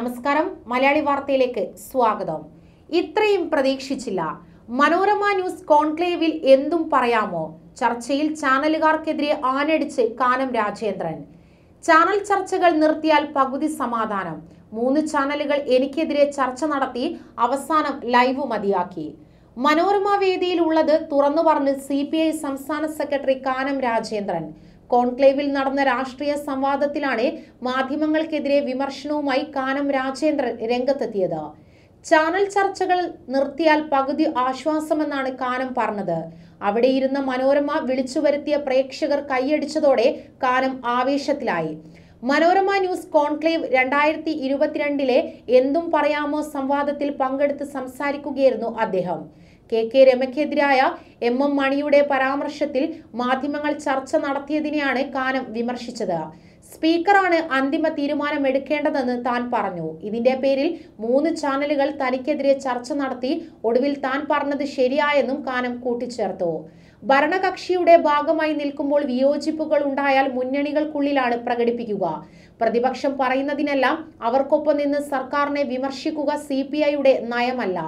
നമസ്കാരം. മലയാളി വാർത്തയിലേക്ക് സ്വാഗതം. ഇത്രയും പ്രതീക്ഷിച്ചില്ല. മനോരമ ന്യൂസ് കോൺക്ലേവിൽ എന്തും പറയാമോ? ചർച്ചയിൽ ചാനലുകാർക്കെതിരെ ആനടിച്ച് കാനം രാജേന്ദ്രൻ. ചാനൽ ചർച്ചകൾ നിർത്തിയാൽ പകുതി സമാധാനം. മൂന്ന് ചാനലുകൾ എനിക്കെതിരെ ചർച്ച നടത്തി അവസാനം ലൈവ് മതിയാക്കി. മനോരമ വേദിയിൽ ഉള്ളത് തുറന്നു പറഞ്ഞ് സി സംസ്ഥാന സെക്രട്ടറി കാനം രാജേന്ദ്രൻ. കോൺക്ലേവിൽ നടന്ന രാഷ്ട്രീയ സംവാദത്തിലാണ് മാധ്യമങ്ങൾക്കെതിരെ വിമർശനവുമായി കാനം രാജേന്ദ്രൻ രംഗത്തെത്തിയത്. ചാനൽ ചർച്ചകൾ നിർത്തിയാൽ പകുതി ആശ്വാസമെന്നാണ് കാനം പറഞ്ഞത്. അവിടെ ഇരുന്ന മനോരമ വിളിച്ചു വരുത്തിയ പ്രേക്ഷകർ കൈയടിച്ചതോടെ കാനം ആവേശത്തിലായി. മനോരമ ന്യൂസ് കോൺക്ലേവ് രണ്ടായിരത്തി ഇരുപത്തിരണ്ടിലെ എന്തും പറയാമോ സംവാദത്തിൽ പങ്കെടുത്ത് സംസാരിക്കുകയായിരുന്നു അദ്ദേഹം. കെ കെ രമയ്ക്കെതിരായ എം എം മണിയുടെ പരാമർശത്തിൽ മാധ്യമങ്ങൾ ചർച്ച നടത്തിയതിനെയാണ് കാനം വിമർശിച്ചത്. സ്പീക്കറാണ് അന്തിമ തീരുമാനം എടുക്കേണ്ടതെന്ന് താൻ പറഞ്ഞു. ഇതിന്റെ പേരിൽ മൂന്ന് ചാനലുകൾ തനിക്കെതിരെ ചർച്ച നടത്തി ഒടുവിൽ താൻ പറഞ്ഞത് ശരിയായെന്നും കാനം കൂട്ടിച്ചേർത്തു. ഭരണകക്ഷിയുടെ ഭാഗമായി നിൽക്കുമ്പോൾ വിയോജിപ്പുകൾ ഉണ്ടായാൽ മുന്നണികൾക്കുള്ളിലാണ് പ്രകടിപ്പിക്കുക. പ്രതിപക്ഷം പറയുന്നതിനെല്ലാം അവർക്കൊപ്പം നിന്ന് സർക്കാരിനെ വിമർശിക്കുക സി നയമല്ല.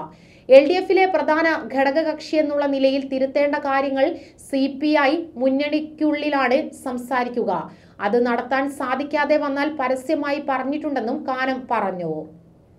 എൽ ഡി എഫിലെ പ്രധാന ഘടകകക്ഷി എന്നുള്ള നിലയിൽ തിരുത്തേണ്ട കാര്യങ്ങൾ സി പി ഐ മുന്നണിക്കുള്ളിലാണ് സംസാരിക്കുക. അത് നടത്താൻ സാധിക്കാതെ വന്നാൽ പരസ്യമായി പറഞ്ഞിട്ടുണ്ടെന്നും കാനം പറഞ്ഞു.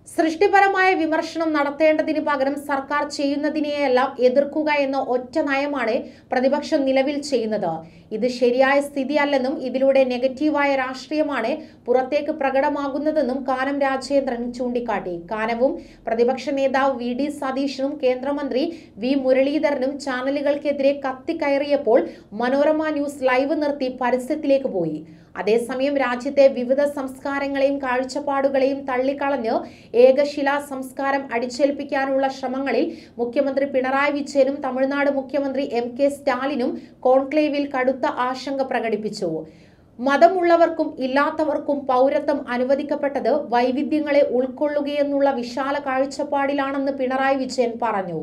സൃഷ്ടിപരമായ വിമർശനം നടത്തേണ്ടതിന് പകരം സർക്കാർ ചെയ്യുന്നതിനെയെല്ലാം എതിർക്കുക എന്ന ഒറ്റ നയമാണ് പ്രതിപക്ഷം നിലവിൽ ചെയ്യുന്നത്. ഇത് ശരിയായ സ്ഥിതിയല്ലെന്നും ഇതിലൂടെ നെഗറ്റീവായ രാഷ്ട്രീയമാണ് പുറത്തേക്ക് പ്രകടമാകുന്നതെന്നും കാനം രാജേന്ദ്രൻ ചൂണ്ടിക്കാട്ടി. കാനവും പ്രതിപക്ഷ നേതാവ് വി. ഡി. സതീശനും കേന്ദ്രമന്ത്രി വി. മുരളീധരനും ചാനലുകൾക്കെതിരെ കത്തിക്കയറിയപ്പോൾ മനോരമ ന്യൂസ് ലൈവ് നിർത്തി പരസ്യത്തിലേക്ക് പോയി. അതേസമയം രാജ്യത്തെ വിവിധ സംസ്കാരങ്ങളെയും കാഴ്ചപ്പാടുകളെയും തള്ളിക്കളഞ്ഞ് ഏകശിലാ സംസ്കാരം അടിച്ചേൽപ്പിക്കാനുള്ള ശ്രമങ്ങളിൽ മുഖ്യമന്ത്രി പിണറായി വിജയനും തമിഴ്നാട് മുഖ്യമന്ത്രി എം കെ സ്റ്റാലിനും കോൺക്ലേവിൽ കടുത്ത ആശങ്ക പ്രകടിപ്പിച്ചു. മതമുള്ളവർക്കും ഇല്ലാത്തവർക്കും പൗരത്വം അനുവദിക്കപ്പെട്ടത് വൈവിധ്യങ്ങളെ ഉൾക്കൊള്ളുകയെന്നുള്ള വിശാല കാഴ്ചപ്പാടിലാണെന്ന് പിണറായി വിജയൻ പറഞ്ഞു.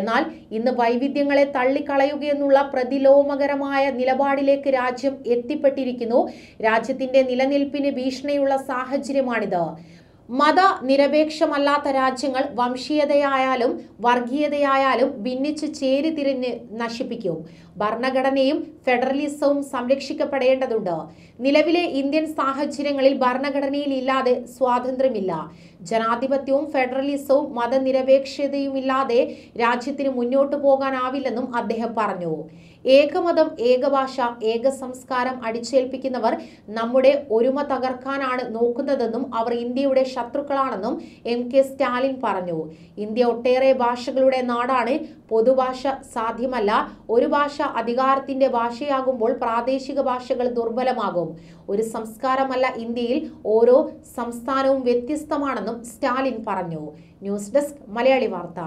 എന്നാൽ ഇന്ന് വൈവിധ്യങ്ങളെ തള്ളിക്കളയുകയെന്നുള്ള പ്രതിലോമകരമായ നിലപാടിലേക്ക് രാജ്യം എത്തിപ്പെട്ടിരിക്കുന്നു. രാജ്യത്തിന്റെ നിലനിൽപ്പിന് ഭീഷണിയുള്ള സാഹചര്യമാണിത്. മത നിരപേക്ഷമല്ലാത്ത രാജ്യങ്ങൾ വംശീയതയായാലും വർഗീയതയായാലും ഭിന്നിച്ച് ചേരിതിരിഞ്ഞ് നശിപ്പിക്കും. ഭരണഘടനയും ഫെഡറലിസവും സംരക്ഷിക്കപ്പെടേണ്ടതുണ്ട്. നിലവിലെ ഇന്ത്യൻ സാഹചര്യങ്ങളിൽ ഭരണഘടനയിൽ ഇല്ലാതെ സ്വാതന്ത്ര്യമില്ല. ജനാധിപത്യവും ഫെഡറലിസവും മതനിരപേക്ഷതയുമില്ലാതെ രാജ്യത്തിന് മുന്നോട്ടു പോകാനാവില്ലെന്നും അദ്ദേഹം പറഞ്ഞു. ഏകമതം ഏകഭാഷ ഏക സംസ്കാരം അടിച്ചേൽപ്പിക്കുന്നവർ നമ്മുടെ ഒരുമ തകർക്കാനാണ് നോക്കുന്നതെന്നും അവർ ഇന്ത്യയുടെ ശത്രുക്കളാണെന്നും എം കെ സ്റ്റാലിൻ പറഞ്ഞു. ഇന്ത്യ ഒട്ടേറെ ഭാഷകളുടെ നാടാണ്. പൊതുഭാഷ സാധ്യമല്ല. ഒരു ഭാഷ അധികാരത്തിന്റെ ഭാഷയാകുമ്പോൾ പ്രാദേശിക ഭാഷകൾ ദുർബലമാകും. ഒരു സംസ്കാരമല്ല ഇന്ത്യയിൽ ഓരോ സംസ്ഥാനവും വ്യത്യസ്തമാണെന്നും സ്റ്റാലിൻ പറഞ്ഞു. ന്യൂസ് ഡെസ്ക് മലയാളി വാർത്ത.